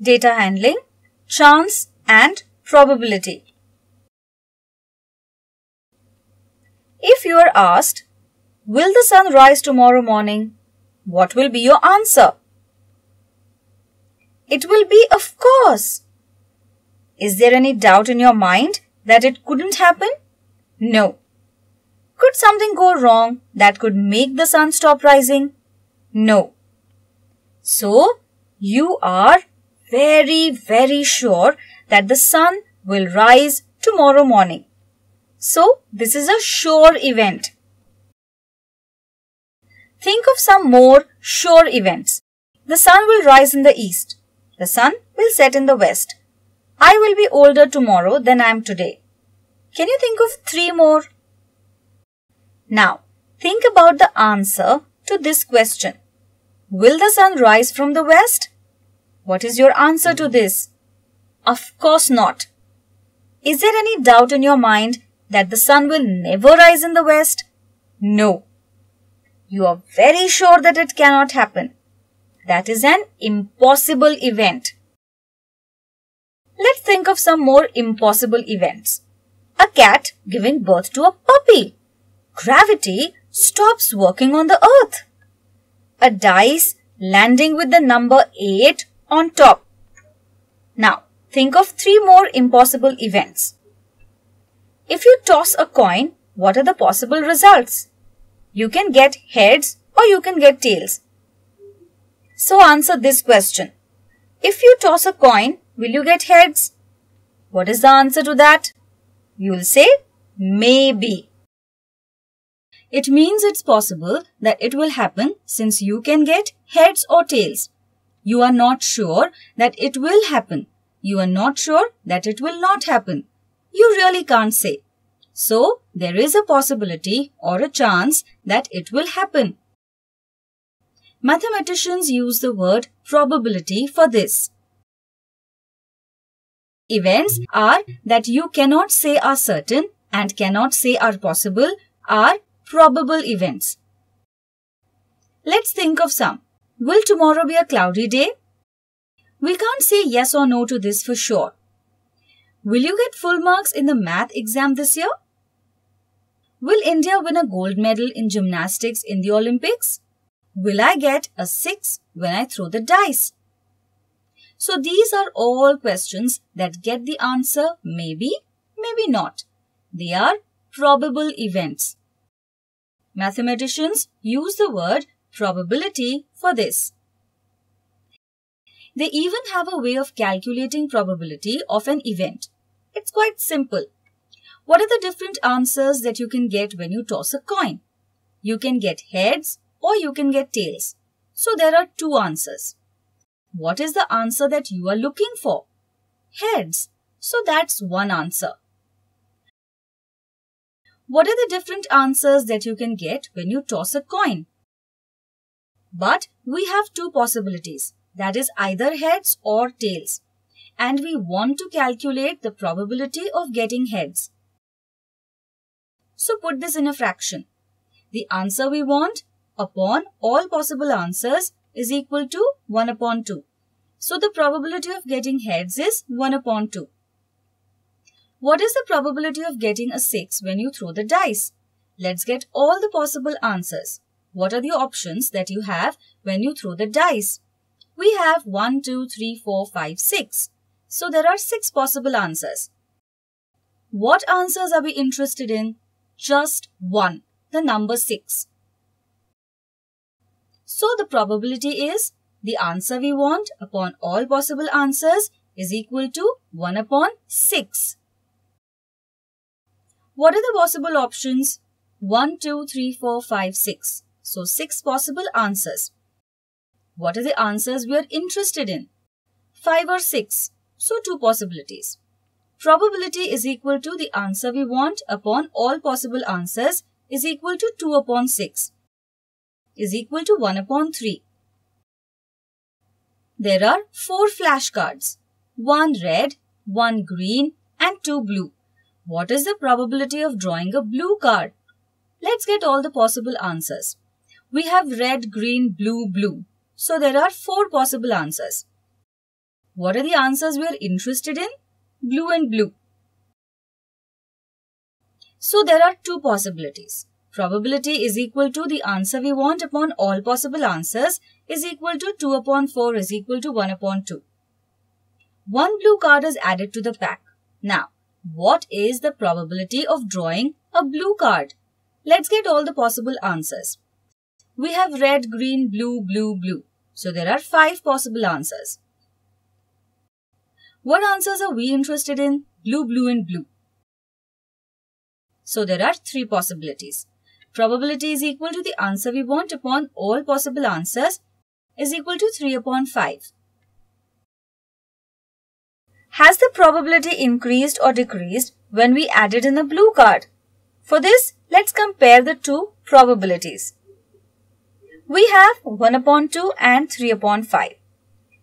data handling, chance and probability. If you are asked, will the sun rise tomorrow morning? What will be your answer? It will be of course. Is there any doubt in your mind that it couldn't happen? No. Could something go wrong that could make the sun stop rising? No. So, you are very, very sure that the sun will rise tomorrow morning. So, this is a sure event. Think of some more sure events. The sun will rise in the east. The sun will set in the west. I will be older tomorrow than I am today. Can you think of three more? Now, think about the answer to this question. Will the sun rise from the west? What is your answer to this? Of course not. Is there any doubt in your mind that the sun will never rise in the west? No. You are very sure that it cannot happen. That is an impossible event. Let's think of some more impossible events. A cat giving birth to a puppy. Gravity stops working on the earth. A dice landing with the number 8 on top. Now, think of three more impossible events. If you toss a coin, what are the possible results? You can get heads or you can get tails. So answer this question. If you toss a coin, will you get heads? What is the answer to that? You will say maybe. It means it's possible that it will happen since you can get heads or tails. You are not sure that it will happen. You are not sure that it will not happen you really can't say. So, there is a possibility or a chance that it will happen. Mathematicians use the word probability for this. Events are that you cannot say are certain and cannot say are possible are probable events. Let's think of some. Will tomorrow be a cloudy day? We can't say yes or no to this for sure. Will you get full marks in the math exam this year? Will India win a gold medal in gymnastics in the Olympics? Will I get a 6 when I throw the dice? So these are all questions that get the answer maybe, maybe not. They are probable events. Mathematicians use the word probability for this. They even have a way of calculating probability of an event. It's quite simple. What are the different answers that you can get when you toss a coin? You can get heads or you can get tails. So there are two answers. What is the answer that you are looking for? Heads. So that's one answer. What are the different answers that you can get when you toss a coin? But we have two possibilities. That is either heads or tails and we want to calculate the probability of getting heads. So put this in a fraction. The answer we want upon all possible answers is equal to 1 upon 2. So the probability of getting heads is 1 upon 2. What is the probability of getting a 6 when you throw the dice? Let's get all the possible answers. What are the options that you have when you throw the dice? We have 1, 2, 3, 4, 5, 6. So there are six possible answers. What answers are we interested in? Just one, the number 6. So the probability is the answer we want upon all possible answers is equal to 1 upon 6. What are the possible options? 1, 2, 3, 4, 5, 6. So 6 possible answers. What are the answers we are interested in? 5 or 6. So two possibilities. Probability is equal to the answer we want upon all possible answers is equal to 2 upon 6 is equal to 1 upon 3. There are 4 flashcards. 1 red, 1 green and 2 blue. What is the probability of drawing a blue card? Let's get all the possible answers. We have red, green, blue, blue. So there are 4 possible answers. What are the answers we are interested in? Blue and blue. So there are two possibilities. Probability is equal to the answer we want upon all possible answers is equal to 2 upon 4 is equal to 1 upon 2. One blue card is added to the pack. Now, what is the probability of drawing a blue card? Let's get all the possible answers. We have red, green, blue, blue, blue. So there are five possible answers. What answers are we interested in? Blue, blue and blue. So there are three possibilities. Probability is equal to the answer we want upon all possible answers is equal to 3 upon 5. Has the probability increased or decreased when we added in a blue card? For this, let's compare the two probabilities. We have 1 upon 2 and 3 upon 5.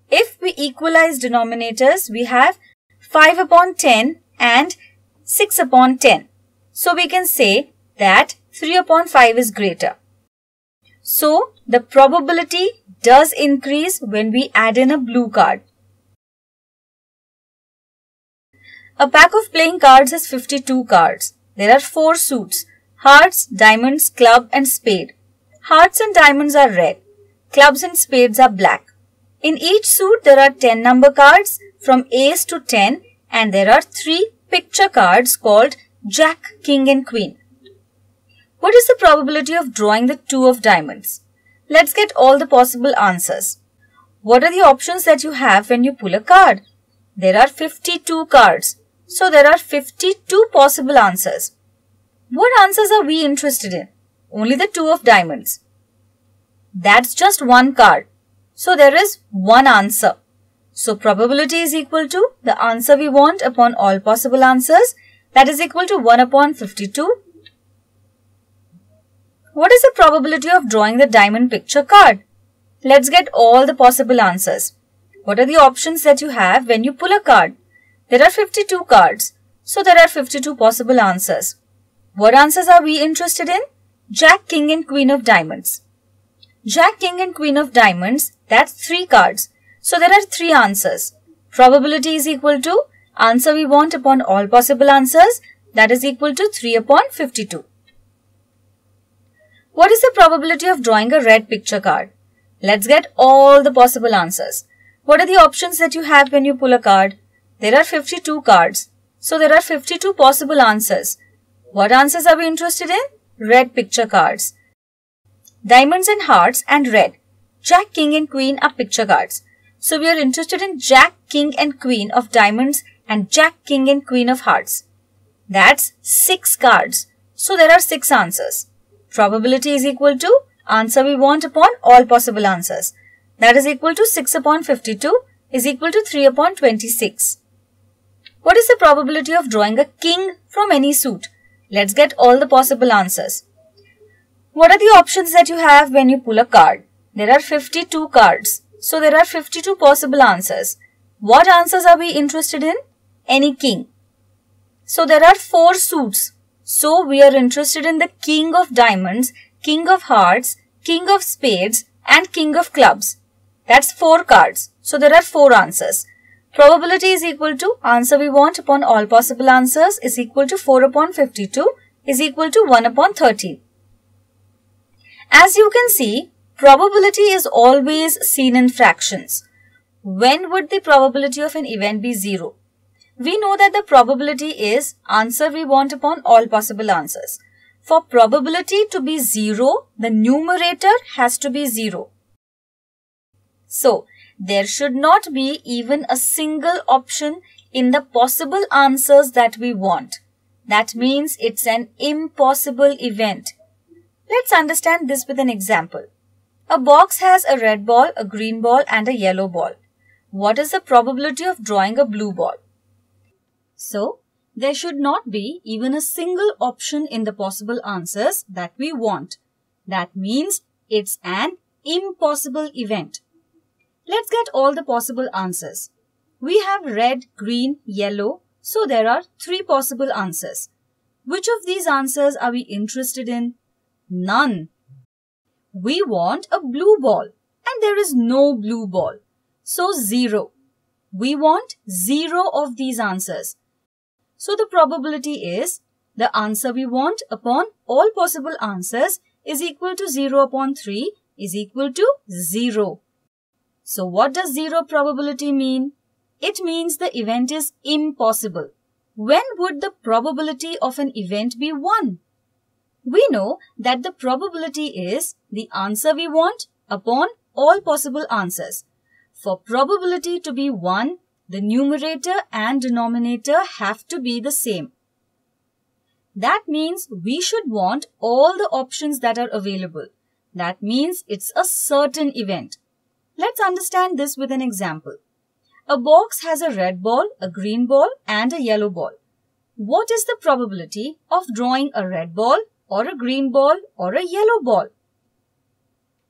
If we equalize denominators, we have 5 upon 10 and 6 upon 10. So we can say that 3 upon 5 is greater. So the probability does increase when we add in a blue card. A pack of playing cards has 52 cards. There are 4 suits. Hearts, diamonds, club and spade. Hearts and diamonds are red. Clubs and spades are black. In each suit there are 10 number cards from ace to 10 and there are 3 picture cards called Jack, King and Queen. What is the probability of drawing the two of diamonds? Let's get all the possible answers. What are the options that you have when you pull a card? There are 52 cards. So there are 52 possible answers. What answers are we interested in? Only the two of diamonds. That's just one card. So there is one answer. So probability is equal to the answer we want upon all possible answers that is equal to 1 upon 52. What is the probability of drawing the diamond picture card? Let's get all the possible answers. What are the options that you have when you pull a card? There are 52 cards. So there are 52 possible answers. What answers are we interested in? Jack, King and Queen of Diamonds. Jack, King and Queen of Diamonds, that's 3 cards. So there are 3 answers. Probability is equal to Answer we want upon all possible answers that is equal to 3 upon 52. What is the probability of drawing a red picture card? Let's get all the possible answers. What are the options that you have when you pull a card? There are 52 cards. So there are 52 possible answers. What answers are we interested in? Red picture cards. Diamonds and hearts and red. Jack, King and Queen are picture cards. So we are interested in Jack, King and Queen of diamonds and Jack, King and Queen of Hearts. That's 6 cards. So there are 6 answers. Probability is equal to answer we want upon all possible answers. That is equal to 6 upon 52 is equal to 3 upon 26. What is the probability of drawing a king from any suit? Let's get all the possible answers. What are the options that you have when you pull a card? There are 52 cards. So there are 52 possible answers. What answers are we interested in? any king. So there are four suits. So we are interested in the king of diamonds, king of hearts, king of spades and king of clubs. That's four cards. So there are four answers. Probability is equal to answer we want upon all possible answers is equal to 4 upon 52 is equal to 1 upon 30. As you can see, probability is always seen in fractions. When would the probability of an event be 0? we know that the probability is answer we want upon all possible answers. For probability to be 0, the numerator has to be 0. So, there should not be even a single option in the possible answers that we want. That means it's an impossible event. Let's understand this with an example. A box has a red ball, a green ball and a yellow ball. What is the probability of drawing a blue ball? So, there should not be even a single option in the possible answers that we want. That means it's an impossible event. Let's get all the possible answers. We have red, green, yellow, so there are three possible answers. Which of these answers are we interested in? None. We want a blue ball and there is no blue ball. So zero. we want zero of these answers. So the probability is the answer we want upon all possible answers is equal to 0 upon 3 is equal to 0. So what does 0 probability mean? It means the event is impossible. When would the probability of an event be 1? We know that the probability is the answer we want upon all possible answers. For probability to be 1, the numerator and denominator have to be the same. That means we should want all the options that are available. That means it's a certain event. Let's understand this with an example. A box has a red ball, a green ball and a yellow ball. What is the probability of drawing a red ball or a green ball or a yellow ball?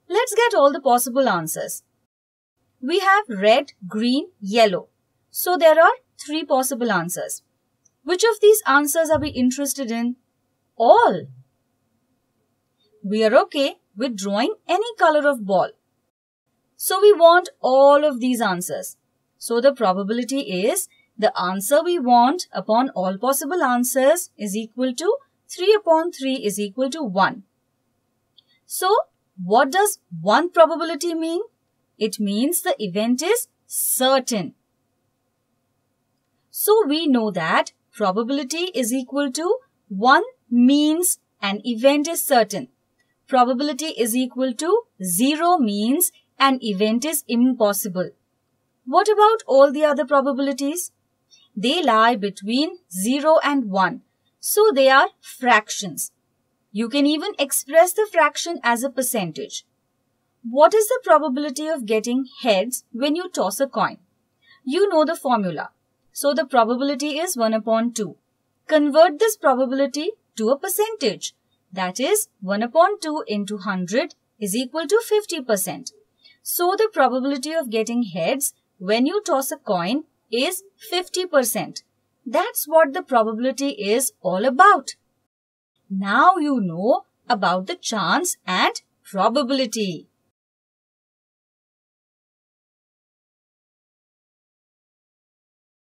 Let's get all the possible answers. We have red, green, yellow. So there are three possible answers. Which of these answers are we interested in? All. We are okay with drawing any color of ball. So we want all of these answers. So the probability is the answer we want upon all possible answers is equal to 3 upon 3 is equal to 1. So what does 1 probability mean? It means the event is certain. So we know that Probability is equal to 1 means an event is certain. Probability is equal to 0 means an event is impossible. What about all the other probabilities? They lie between 0 and 1. So they are fractions. You can even express the fraction as a percentage. What is the probability of getting heads when you toss a coin? You know the formula. So the probability is 1 upon 2. Convert this probability to a percentage. That is 1 upon 2 into 100 is equal to 50%. So the probability of getting heads when you toss a coin is 50%. That's what the probability is all about. Now you know about the chance and probability.